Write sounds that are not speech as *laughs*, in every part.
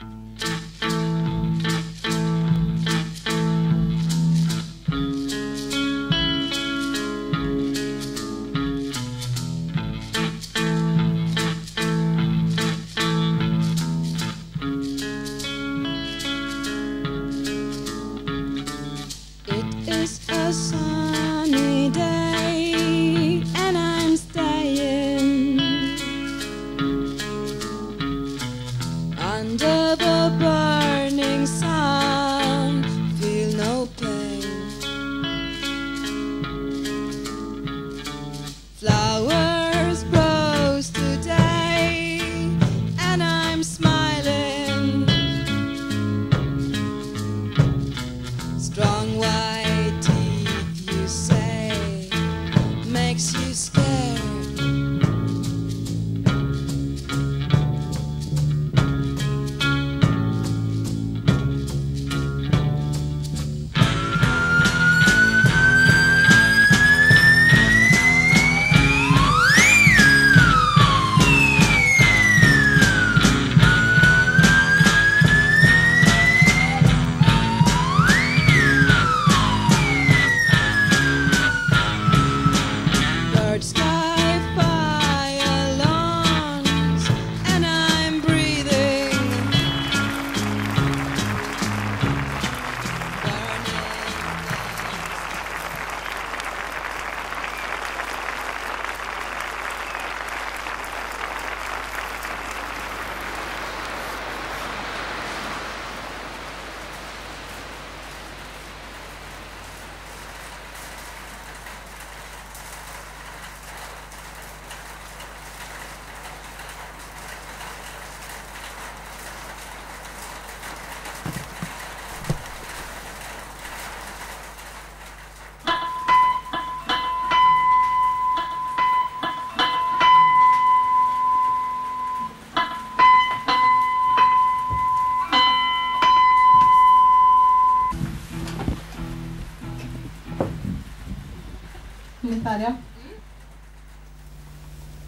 Bye.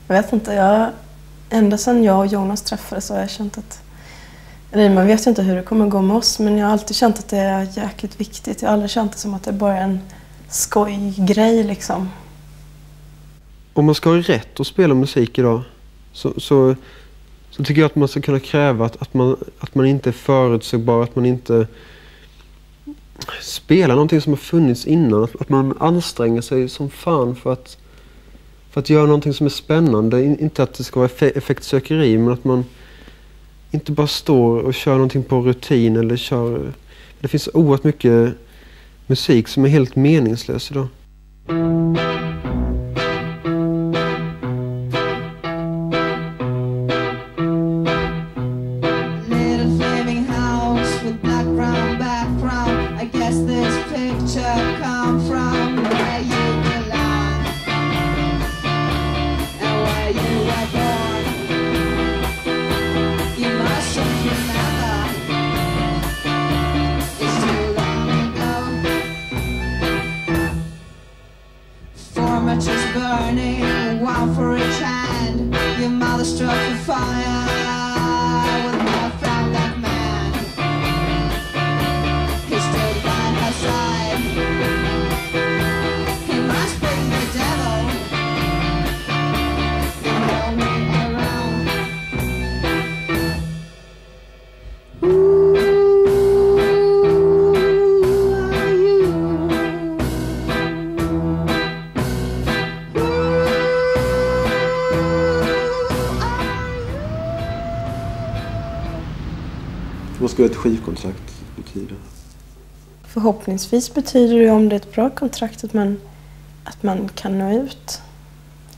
Jag vet inte, jag, ända sedan jag och Jonas träffades så har jag känt att... Eller man vet ju inte hur det kommer gå med oss men jag har alltid känt att det är jäkligt viktigt. Jag har aldrig känt det som att det bara är en skojgrej liksom. Om man ska ha rätt att spela musik idag så, så, så tycker jag att man ska kunna kräva att, att, man, att man inte är förutsägbar, att man inte spelar någonting som har funnits innan. Att, att man anstränger sig som fan för att, att göra någonting som är spännande. Inte att det ska vara effektsökeri men att man inte bara står och kör någonting på rutin eller kör... Det finns oerhört mycket musik som är helt meningslös idag. Ska ett skivkontrakt betyda? Förhoppningsvis betyder det om det är ett bra kontrakt att man, att man kan nå ut.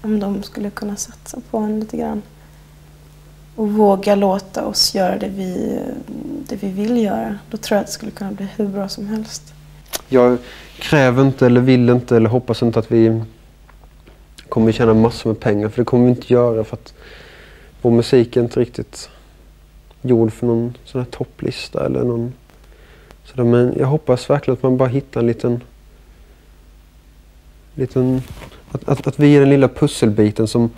Om de skulle kunna satsa på en lite grann. Och våga låta oss göra det vi, det vi vill göra. Då tror jag att det skulle kunna bli hur bra som helst. Jag kräver inte eller vill inte eller hoppas inte att vi kommer tjäna massor med pengar. För det kommer vi inte göra för att vår musik är inte riktigt gjord för någon sån här topplista eller någon sådär. Men jag hoppas verkligen att man bara hittar en liten liten att, att, att vi är den lilla pusselbiten som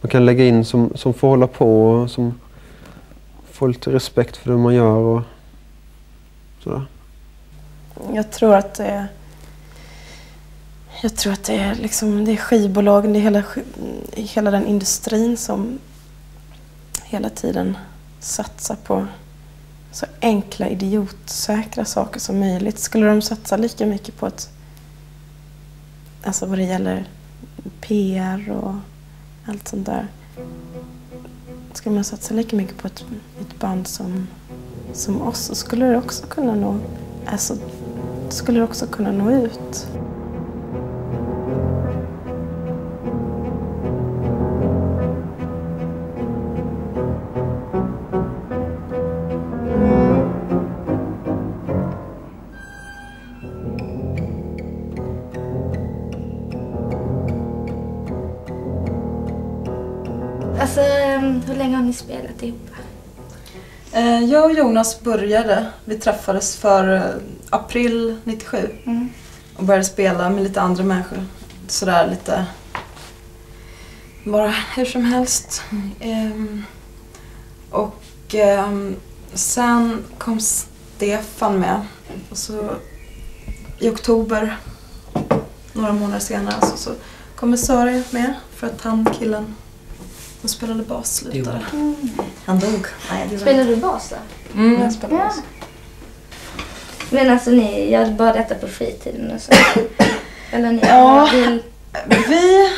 man kan lägga in som, som får hålla på och som får lite respekt för det man gör och sådär. Jag tror att det är... Jag tror att det är, liksom, det är skivbolagen, det är hela, hela den industrin som hela tiden satsa på så enkla, idiotsäkra saker som möjligt. Skulle de satsa lika mycket på ett... Alltså vad det gäller PR och allt sånt där. Skulle man satsa lika mycket på ett, ett band som, som oss så skulle det också kunna nå... Alltså, skulle det också kunna nå ut. Alltså, ehm, hur länge har ni spelat ihop? Eh, Jag och Jonas började, vi träffades för eh, april 97 Mm. och började spela med lite andra människor. Sådär lite, bara hur som helst. Ehm, och ehm, sen kom Stefan med. Och så i oktober, några månader senare, så, så kommer Sara med för att han, killen som spelade bas, slutade. Han dog. Nej, Spelar du bas då? Mm, jag spelar Ja. bas. Men alltså ni gör bara detta på fritiden och så? Eller ni Ja. vill... Vi,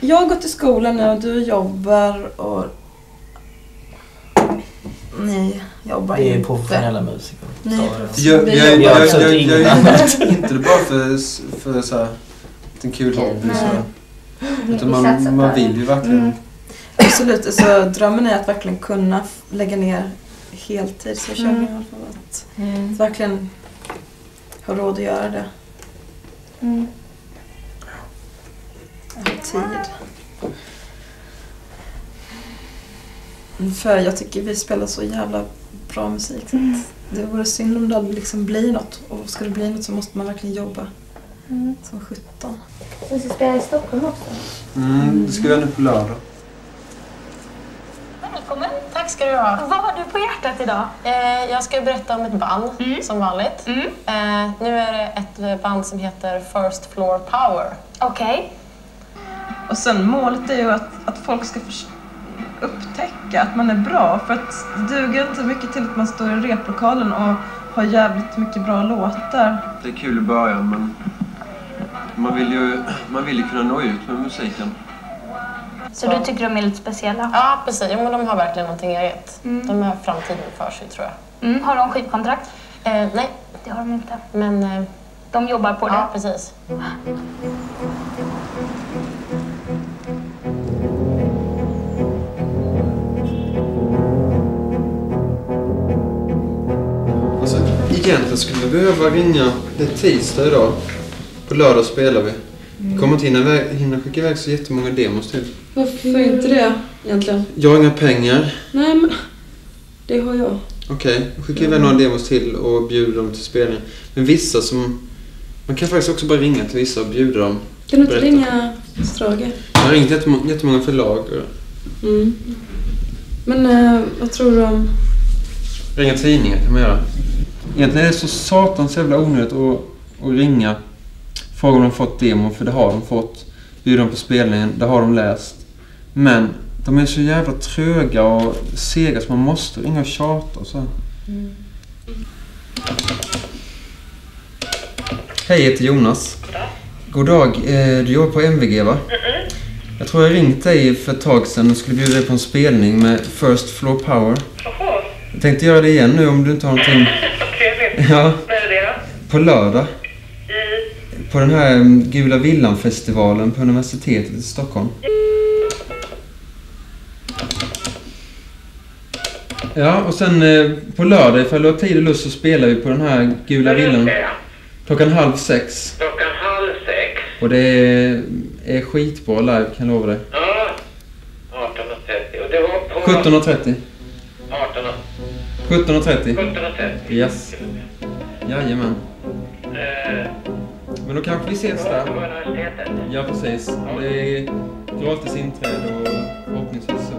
jag går till skolan nu och du jobbar och ni jobbar Vi är inte. professionella musiker. Professionella. Jag, jag, jag, jag, inte det bara för, för så här, en kul hobby. Så. Utan man, man vill ju verkligen. Mm. Absolut, så drömmen är att verkligen kunna lägga ner heltid. Så jag känner Mm. alla fall att, att verkligen ha råd att göra det. Mm. Har tid. Mm, För jag tycker vi spelar så jävla bra musik. Så Mm. att det vore synd om det aldrig liksom blir något. Och ska det bli något så måste man verkligen jobba Mm. som sjutton. Du ska spela i Stockholm också? Mm, det ska jag nu på lördag. Välkommen. Tack ska du ha. Vad har du på hjärtat idag? Eh, jag ska berätta om ett band, Mm. som vanligt. Mm. Eh, nu är det ett band som heter First Floor Power. Okej. Och sen målet är ju att, att folk ska upptäcka att man är bra. För att det duger inte mycket till att man står i replokalen och har jävligt mycket bra låtar. Det är kul i början men man vill ju, man vill ju kunna nå ut med musiken. Så du tycker de är lite speciella? Ja, precis. Jo, men de har verkligen någonting eget. Mm. De har framtiden för sig, tror jag. Mm. Har de skivkontrakt? Eh, nej, Det har de inte. men... Eh, De jobbar på det? ja, precis. Alltså, egentligen skulle vi behöva ringa, det är tisdag idag. På lördag spelar vi. Kommer inte hinna, hinna skicka iväg så jättemånga demos till. Varför inte det egentligen? Jag har inga pengar. Nej men, det har jag. Okej, okay. skicka iväg några demos till och bjuda dem till spelning. Men vissa som... Man kan faktiskt också bara ringa till vissa och bjuda dem. Kan du inte Berätta. ringa Strage? Jag har ringt jättemånga, jättemånga förlag. Mm. Men eh, vad tror du om... Ringa tidningar kan man göra. Egentligen är det så satans jävla onödigt att, att ringa. Fråga om de fått demo, för det har de fått. Bjuda dem på spelningen, det har de läst. Men de är så jävla tröga och sega så man måste ringa och tjata och så. Hej, jag heter Jonas. God dag. Eh, Du jobbar på MVG va? Jag tror jag ringt dig för ett tag sedan och skulle bjuda dig på en spelning med First Floor Power. Jag tänkte göra det igen nu om du inte har någonting... *laughs* Trevligt. Ja, När är det då? på lördag. På den här mm, Gula Villan-festivalen på universitetet i Stockholm. Ja, och sen eh, på lördag ifall du har tid och lust så spelar vi på den här Gula Villan klockan halv sex. Klockan halv sex. Och det är, är skitbra live kan jag lova dig. Ja. 18.30. Och det var på... 17.30. 18. 17.30. 17.30. Yes. Jajamän. Eh, Men då kanske vi ses där. Ja, precis. Det är gratis inträde och förhoppningsvis